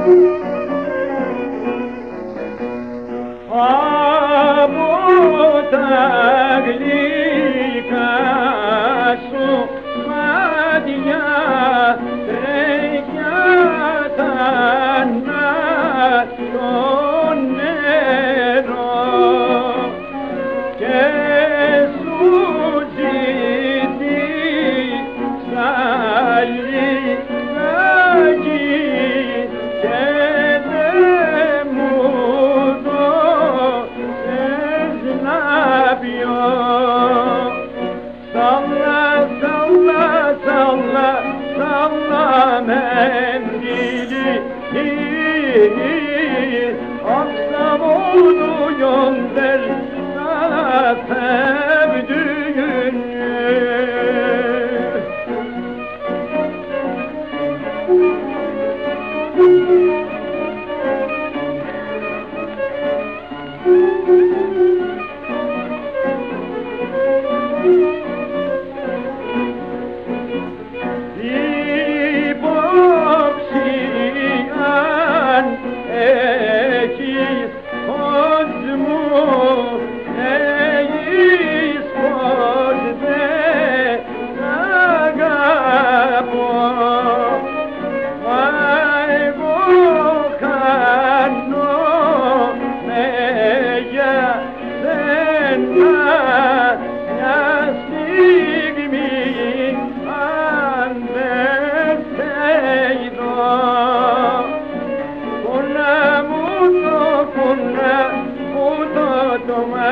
Música canción del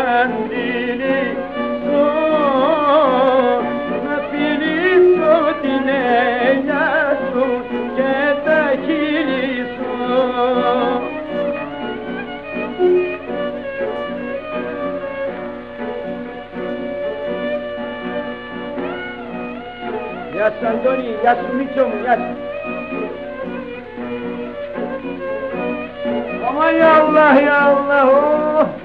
tomandili so Napiliso tineyasu ketakiliso Yas Antoni, yas Miçom, yas. Aman ya Allah ya Allah. Oh.